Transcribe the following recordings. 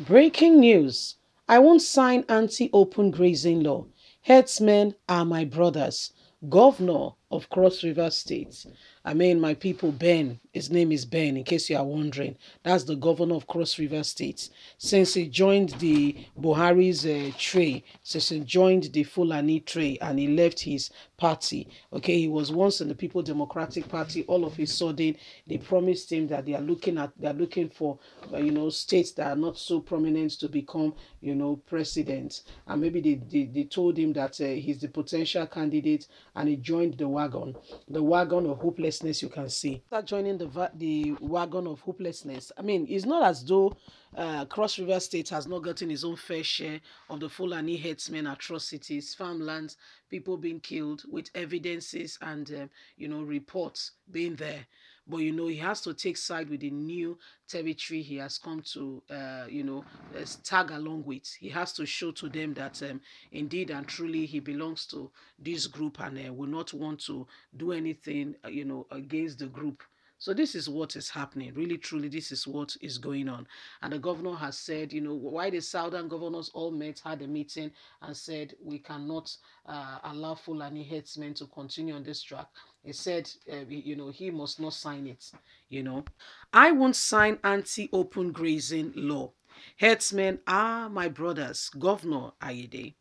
Breaking news. I won't sign anti-open grazing law. Herdsmen are my brothers. Governor of Cross River State. I mean, my people, Ben, his name is Ben, in case you are wondering. That's the governor of Cross River State. Since he joined the Buhari's uh, tray, since he joined the Fulani tray and he left his party, okay, he was once in the People Democratic Party. All of a sudden, they promised him that they are looking at, they are looking for, uh, you know, states that are not so prominent to become, you know, president. And maybe they, they, they told him that uh, he's the potential candidate and he joined the wagon, the wagon of hopelessness. You can see. Start joining the the wagon of hopelessness. I mean, it's not as though uh, Cross River State has not gotten his own fair share of the Fulani herdsmen atrocities, farmlands, people being killed with evidences and um, you know reports being there but you know he has to take side with the new territory he has come to uh, you know uh, tag along with. He has to show to them that um, indeed and truly he belongs to this group and uh, will not want to do anything uh, you know against the group so this is what is happening. Really, truly, this is what is going on. And the governor has said, you know, why the southern governors all met, had a meeting and said, we cannot uh, allow Fulani headsmen to continue on this track. He said, uh, you know, he must not sign it, you know. I won't sign anti-open grazing law. Headsmen are my brothers, Governor Ayade.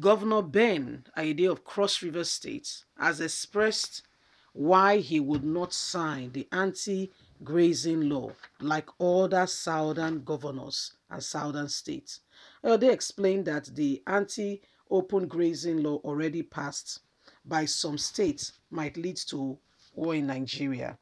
Governor Ben Ayade of Cross River State has expressed why he would not sign the anti-grazing law like other southern governors and southern states. They explained that the anti-open grazing law already passed by some states might lead to war in Nigeria.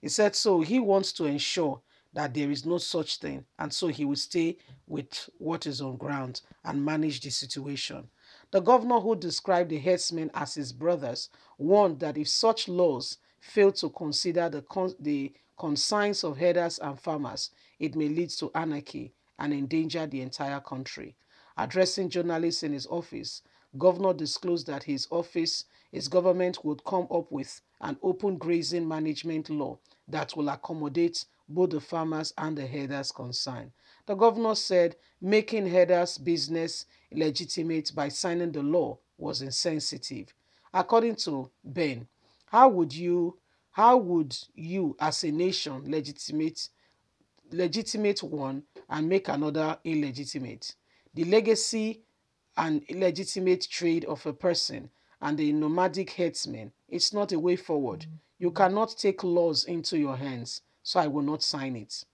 He said so he wants to ensure that there is no such thing and so he will stay with what is on ground and manage the situation. The governor who described the herdsmen as his brothers warned that if such laws fail to consider the, con the concerns of herders and farmers, it may lead to anarchy and endanger the entire country. Addressing journalists in his office, Governor disclosed that his office, his government would come up with an open grazing management law that will accommodate both the farmers and the herders concerned. The governor said making herders' business legitimate by signing the law was insensitive. According to Ben, how would you how would you as a nation legitimate legitimate one and make another illegitimate? The legacy and illegitimate trade of a person and the nomadic herdsmen, it's not a way forward. You mm-hmm. cannot take laws into your hands, so I will not sign it.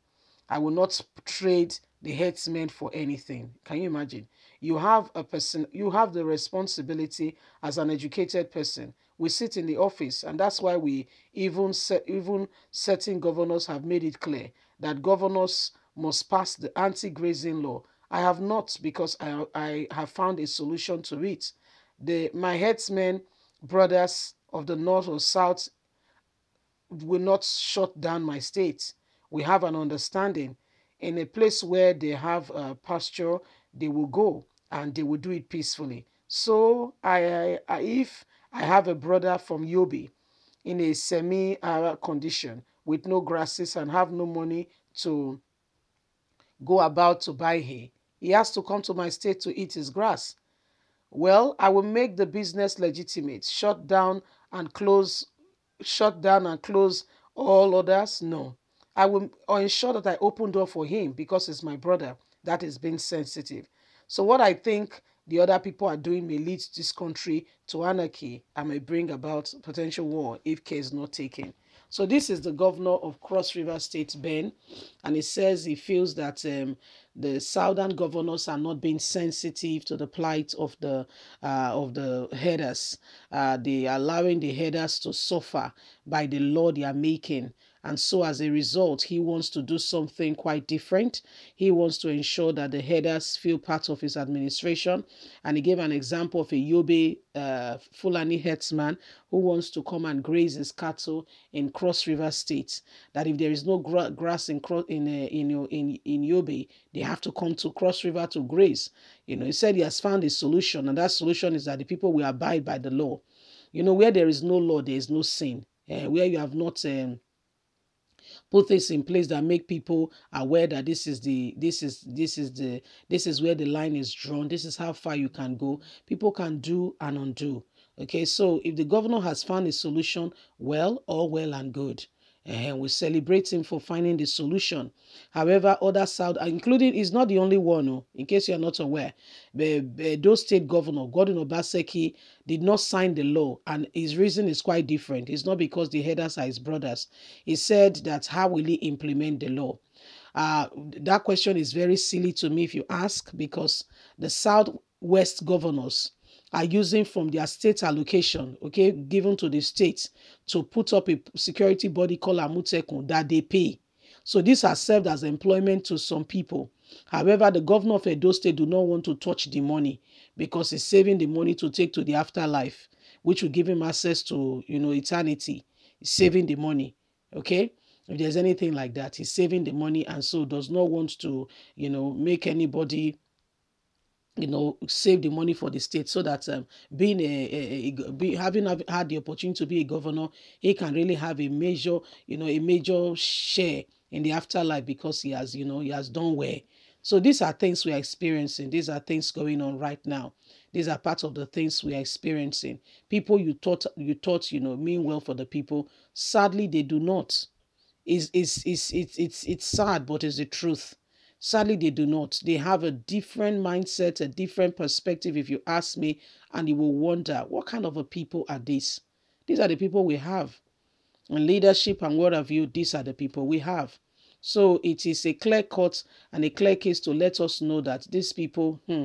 I will not trade the headsman for anything. Can you imagine? You have a person, you have the responsibility as an educated person. We sit in the office, and that's why we even set, even certain governors have made it clear that governors must pass the anti-grazing law. I have not because I, I have found a solution to it. The my herdsmen brothers of the north or south will not shut down my state. We have an understanding. In a place where they have pasture, they will go and they will do it peacefully. So I, I if I have a brother from Yobe in a semi-arid condition with no grasses and have no money to go about to buy hay, he has to come to my state to eat his grass. Well, I will make the business legitimate, shut down and close, shut down and close all others. No, I will ensure that I open door for him because he's my brother. That is being sensitive. So what I think the other people are doing may lead this country to anarchy and may bring about potential war if care is not taken. So this is the governor of Cross River State, Ben, and he says he feels that um, the southern governors are not being sensitive to the plight of the uh, of the headers. Uh, they are allowing the headers to suffer by the law they are making and so as a result, he wants to do something quite different. He wants to ensure that the headers feel part of his administration. And he gave an example of a Yobe uh, Fulani herdsman who wants to come and graze his cattle in Cross River State. That if there is no gra grass in, in, uh, in, in, in Yobe, they have to come to Cross River to graze. You know, he said he has found a solution. And that solution is that the people will abide by the law. You know, where there is no law, there is no sin. Uh, where you have not... Um, put things in place that make people aware that this is the this is this is the this is where the line is drawn. This is how far you can go. People can do and undo. Okay so if the governor has found a solution well all well and good and we celebrate him for finding the solution. However, other South, including, is not the only one. Oh, in case you are not aware, the, the those state governor Godwin Obaseki did not sign the law, and his reason is quite different. It's not because the headers are his brothers. He said that how will he implement the law? Uh, that question is very silly to me if you ask, because the Southwest governors are using from their state allocation, okay, given to the state to put up a security body called Amotekun that they pay. So this has served as employment to some people. However, the governor of Edo State do not want to touch the money because he's saving the money to take to the afterlife, which will give him access to, you know, eternity. He's saving the money, okay? If there's anything like that, he's saving the money and so does not want to, you know, make anybody you know save the money for the state so that um, being a, a, a be, having had the opportunity to be a governor he can really have a major you know a major share in the afterlife because he has you know he has done well. So these are things we are experiencing. These are things going on right now. These are part of the things we are experiencing. People you thought you thought you know mean well for the people. Sadly they do not. Is is is it's it's it's sad but it's the truth Sadly, they do not. They have a different mindset, a different perspective, if you ask me, and you will wonder, what kind of a people are these? These are the people we have. In leadership and what have you, these are the people we have. So it is a clear cut and a clear case to let us know that these people, hmm,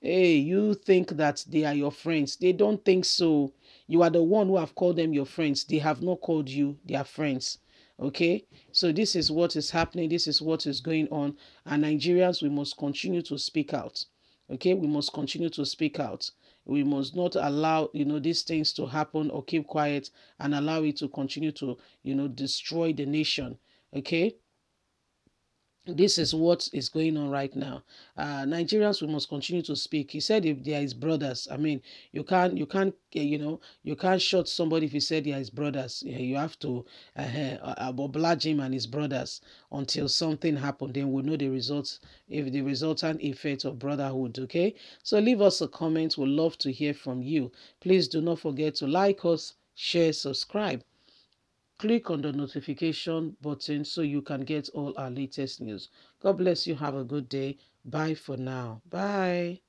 hey, you think that they are your friends. They don't think so. You are the one who have called them your friends. They have not called you their friends. Okay, so this is what is happening, this is what is going on, and Nigerians, we must continue to speak out. Okay, we must continue to speak out. We must not allow you know these things to happen or keep quiet and allow it to continue to you know destroy the nation. Okay, this is what is going on right now. Uh nigerians we must continue to speak. He said if they are his brothers i mean you can't you can't uh, you know you can't shut somebody if he said they are his brothers you have to uh, uh, oblige him and his brothers until something happened then we'll know the results if the resultant effect of brotherhood okay? So leave us a comment. We'd love to hear from you. Please do not forget to like us share subscribe Click on the notification button so you can get all our latest news. God bless you. Have a good day. Bye for now. Bye.